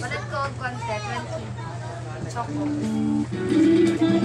Balat ko konti, 20. chocolate